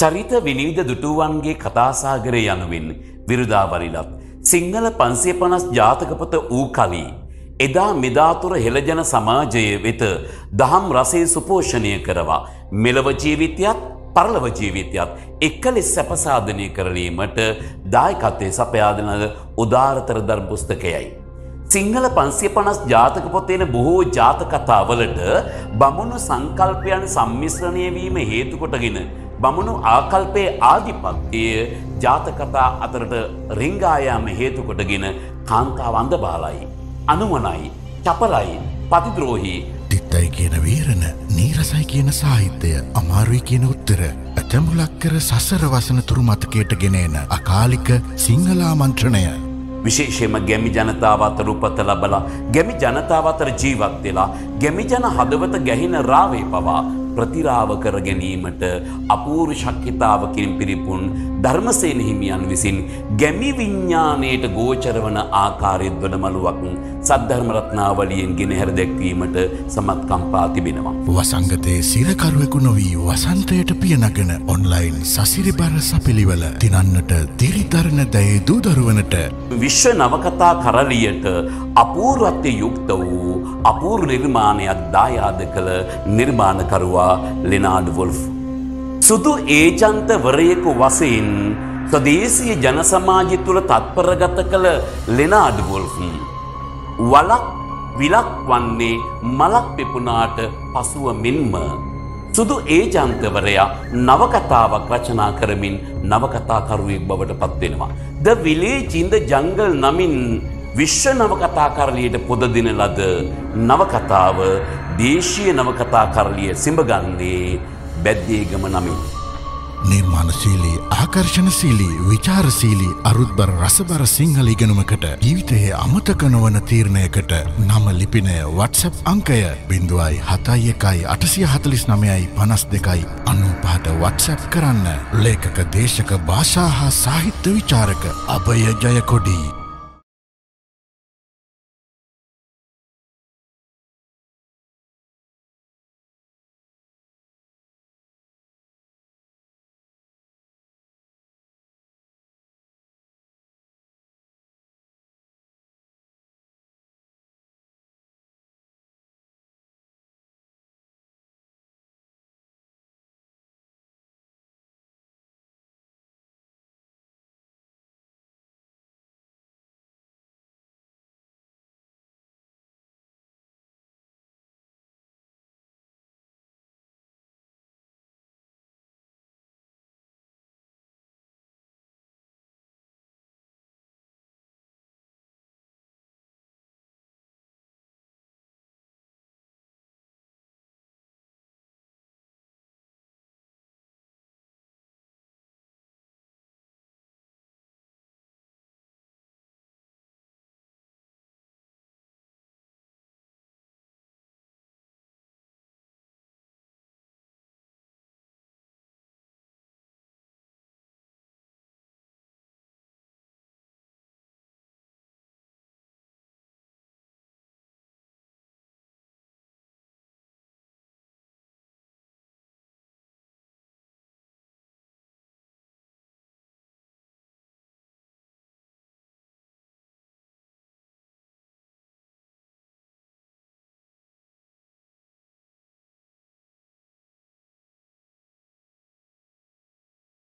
චරිත විනිවිධ දුටුවන්ගේ කතාසාගරය යනුවෙන් විරුදාවරිලත්. සිංහල පන්සිය පනස් ජාතකපොත වූ කලී. එදා මෙදාතුර හෙළජන සමාජය වෙත දහම් රසේ සුපෝෂණය කරවා. මෙලව ජීවිතයත් පරලව ජීවිතයත් එක්ක ලෙස් සැපසාධනය කරලීමට දායකත්තය සපයාදනද උදාරතර ධර්ම පුස්තකයයි. සිංහල පන්සිය පනස් ජාතක පොතේන බොහෝ ජාතකතාවලට බමුණු සංකල්පයන් සම්මිශ්‍රණයවීම හේතුකොටගෙන බමුණු ආකල්පය ආධිපත්තිය ජාතකතා අතරට රිංගායාම හේතුකොටගෙන කාන්තාව අන්ද බාලයි. අනුමනයි චපලයි පතිද්‍රෝහි තිත්තයි කියන වීරණ නීරසයි කියන සාහිත්‍යය අමාරුයි කියන උත්තර ඇතැමුලක් කර සසර වසන තුරු මතකයට ගෙනන අකාලික සිංහලා මන්ත්‍රණය විශේෂයම ගැමි ජනතාව අතර උපත ලබලා ගැමි ජනතාව අතර ජීවත් වෙලා ගැමි ජන හදවත ගැහින රාවේ පවා ප්‍රතිරාව කර ගැනීමට අපූර්ව ශක්්‍යතාවකින් පිරිපුන් ධර්මසේන හිමියන් විසින් ගැමි විඤ්ඥානයට ගෝචරවන ආකාරයත් වන මළුවක් සද්ධර්මරත්නාවලියෙන් ගෙන හැර දැක්වීමට සමත්කම්පා තිබෙනවා. වසංගතයේ සිරකරුවෙකු නොවී වසන්තයට පියනගෙන ඔන්ලයින් සසිරි බර සපිලිවල තිනන්නට දිරිධරණ දැයේ දූදරුවනට විශ්ව නවකතා කරලියට අපූර්වත්වය යුක්ත වූ අපූර් නිර්මාණයක් දායාද කළ නිර්මාණකරුවා ලෙනාඩ් වොල්ෆ්. සුදු ඒජන්තවරයෙකු වසයෙන් ස්වදේශීය ජනසමාජය තුළ තත්පරගත කළ ලෙනාඩ් වොල්ෆන්. වලක් විලක් වන්නේ මලක් පෙපුනාට පසුව මෙන්ම. සුදු ඒජන්තවරයා නවකතාවක් රචනා කරමින් නවකතාකරුවෙක් බවට පත්වෙනවා. ද විලේ චින්ද ජංගල් නමින් විශ්ව නවකතාකරලියට පොදදින ලද නවකතාව දේශීය නවකතාකරලිය සිඹගන්නේ බැද්දේගම නමින්. නිර්මාණශීලී ආකර්ශණශීලී විචාරශීලී අරුත්බර රසබර සිංහල ඉගෙනුමකට ජීවිතයේ අමතක නොවන තීරණයකට නම ලිපිනය වටසප් අංකය බිඳුවයි හතයි එකයි අටසිය හතලිස් නමයයි පනස් දෙකයි අනු පහට වටසැප් කරන්න. ලේකක දේශක භාෂා හා සාහිත්‍ය විචාරක අභය ජයකොඩී.